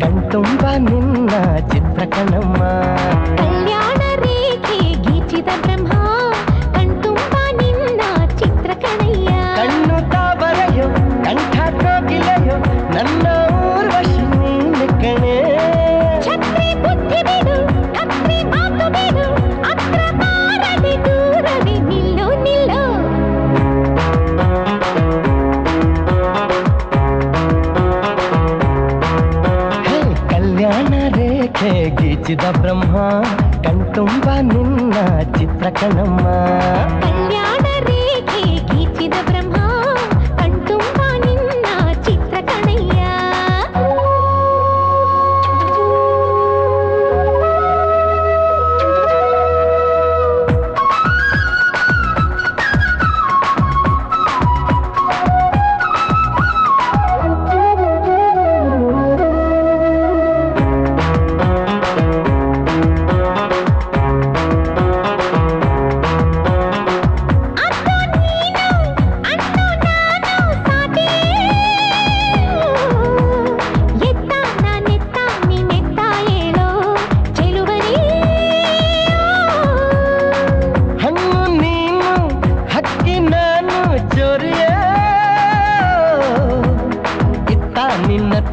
ಗೀಚಿದ ಬ್ರಹ್ಮ ಕಣ್ತುಂಬ ನಿನ್ನ ಚಿತ್ರಕಣಮ್ಮ ಕಲ್ಯಾಣ ರೇಖೆ ಗೀಚಿದ ಬ್ರಹ್ಮ ಗೀಚಿದ ಬ್ರಹ್ಮ ಕಣ್ತುಂಬ ನಿನ್ನ ಚಿತ್ರಕಣಮ್ಮ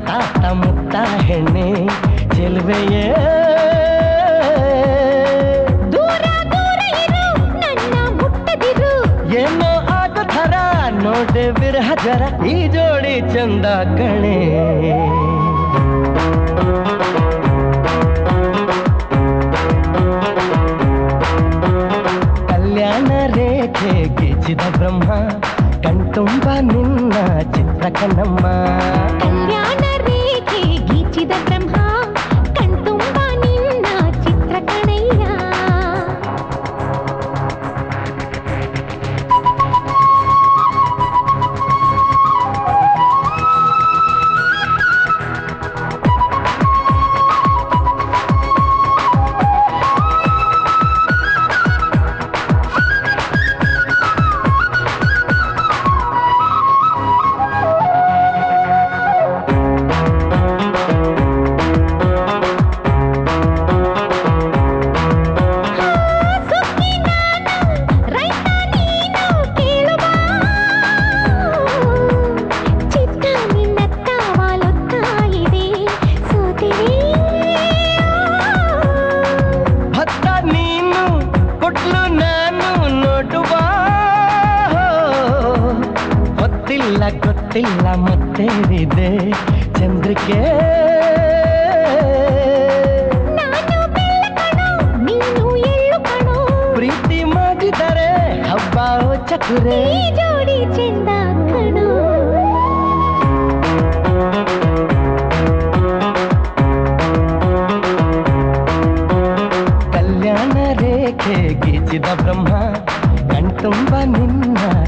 ತಾತ ಮುತ್ತ ಹೆಣ್ಣೆ ಚೆಲುವೆಯೇ ದೂರ ದೂರ ಇರು ನನ್ನ ಮುಟ್ಟದಿರು ಏನೋ ಆಗೋ ಥರ ನೋಡೆ ವಿರಹ ಜರ ಈ ಜೋಡಿ ಚಂದ ಕಣೆ ಕಲ್ಯಾಣ ರೇಖೆ ಗೀಚಿದ ಬ್ರಹ್ಮ ಕಣ್ತುಂಬ ನಿನ್ನ ಚಿತ್ರಕಣಮ್ಮ ಕಲ್ಯಾಣ ರೇಖೆ चिदब्रह्मा ಗೊತ್ತಿಲ್ಲ ಮತ್ತೆ ಮತ್ತೇನಿದೆ? ಚಂದ್ರಿಕೆ. ಪ್ರೀತಿ ಮಾಡಿದರೆ ಹಬ್ಬ ಚಕ್ರೆ. ಜೋಡಿ ಚೆಂದ ಕಲ್ಯಾಣ ರೇಖೆ ಗೀಚಿದ ಬ್ರಹ್ಮ ಕಣ್ತುಂಬ ನಿನ್ನ